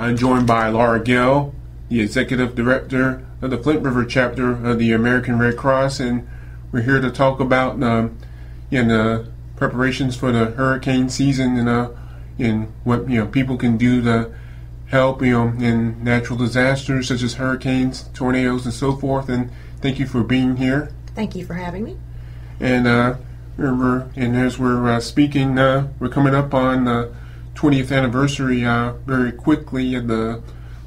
I'm joined by Lara Gill, the Executive Director of the Flint River chapter of the American Red Cross, and we're here to talk about um, you know, preparations for the hurricane season and, uh, and what you know people can do to help you know in natural disasters such as hurricanes, tornadoes, and so forth. And thank you for being here. Thank you for having me. And uh, we're, and as we're uh, speaking, uh, we're coming up on the 20th anniversary uh, very quickly of the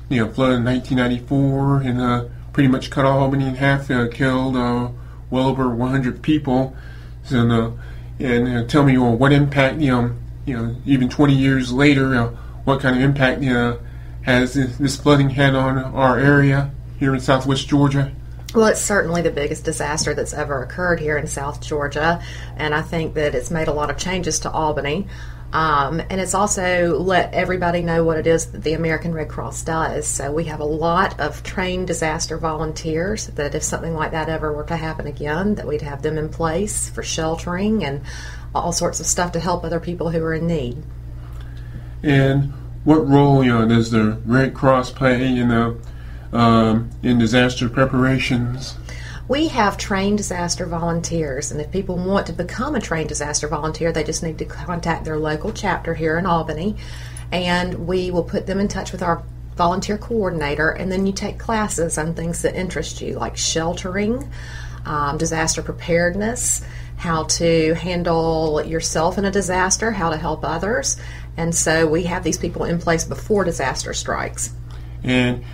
you know flood in 1994, and uh, pretty much cut Albany in half, uh, killed well over 100 people. So, and tell me well, what impact you know you know even 20 years later, what kind of impact you know has this flooding had on our area here in Southwest Georgia? Well, it's certainly the biggest disaster that's ever occurred here in South Georgia, and I think that it's made a lot of changes to Albany. Um, and it's also let everybody know what it is that the American Red Cross does. So we have a lot of trained disaster volunteers that if something like that ever were to happen again, that we'd have them in place for sheltering and all sorts of stuff to help other people who are in need. And what role you know, does the Red Cross play in um, in disaster preparations? We have trained disaster volunteers, and if people want to become a trained disaster volunteer, they just need to contact their local chapter here in Albany, and we will put them in touch with our volunteer coordinator, and then you take classes on things that interest you, like sheltering, um, disaster preparedness, how to handle yourself in a disaster, how to help others, and so we have these people in place before disaster strikes. And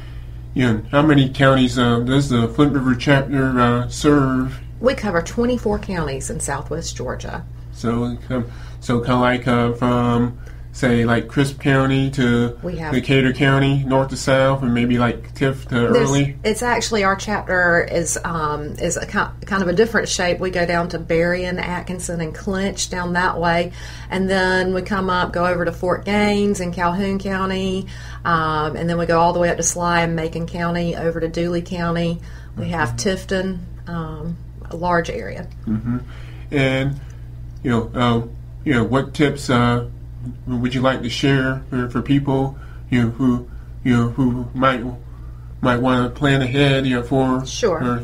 know, how many counties uh, does the Flint River chapter uh, serve? We cover 24 counties in southwest Georgia. So, um, so kind of like uh, from say like Crisp County to Decatur County, north to south, and maybe like Tift to Early? It's actually our chapter is um, is a kind of a different shape. We go down to Berrien, Atkinson, and Clinch down that way, and then we come up, go over to Fort Gaines in Calhoun County, um, and then we go all the way up to Schley and Macon County, over to Dooly County. We mm-hmm. have Tifton, um, a large area. Mm-hmm. And you know, uh, you know, what tips? Uh, would you like to share for, for people you know, who you know, who might might want to plan ahead you know, for sure.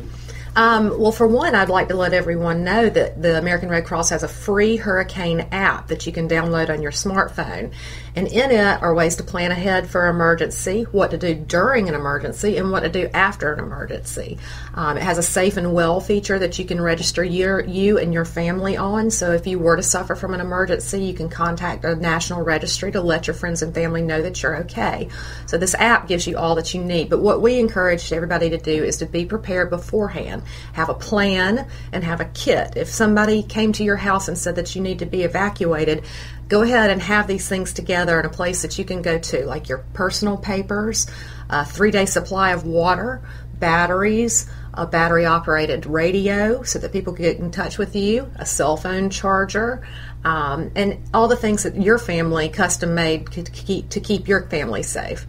Um, well, for one, I'd like to let everyone know that the American Red Cross has a free hurricane app that you can download on your smartphone. And in it are ways to plan ahead for emergency, what to do during an emergency, and what to do after an emergency. Um, it has a safe and well feature that you can register your, you and your family on. So if you were to suffer from an emergency, you can contact a national registry to let your friends and family know that you're okay. So this app gives you all that you need. But what we encourage everybody to do is to be prepared beforehand, have a plan, and have a kit. If somebody came to your house and said that you need to be evacuated, go ahead and have these things together in a place that you can go to, like your personal papers, a three day supply of water, batteries, a battery operated radio so that people can get in touch with you, a cell phone charger, um, and all the things that your family custom made to keep, to keep your family safe.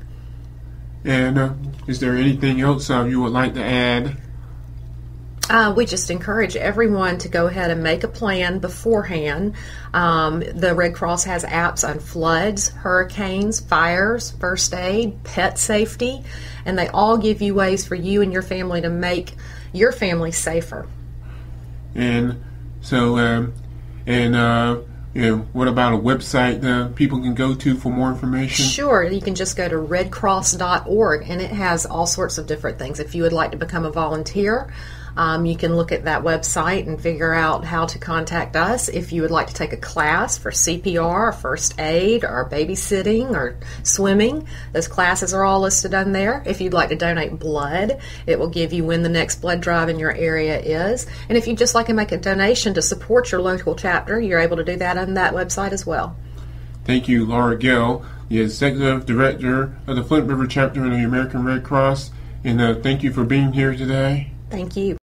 And uh, is there anything else uh, you would like to add? Uh, we just encourage everyone to go ahead and make a plan beforehand. Um, the Red Cross has apps on floods, hurricanes, fires, first aid, pet safety, and they all give you ways for you and your family to make your family safer. And so, um, and uh, you know, what about a website that people can go to for more information? Sure, you can just go to redcross.org and it has all sorts of different things. If you would like to become a volunteer, um, you can look at that website and figure out how to contact us if you would like to take a class for CPR, or first aid, or babysitting, or swimming. Those classes are all listed on there. If you'd like to donate blood, it will give you when the next blood drive in your area is. And if you'd just like to make a donation to support your local chapter, you're able to do that on that website as well. Thank you, Lara Gill, the Executive Director of the Flint River Chapter of the American Red Cross. And uh, thank you for being here today. Thank you.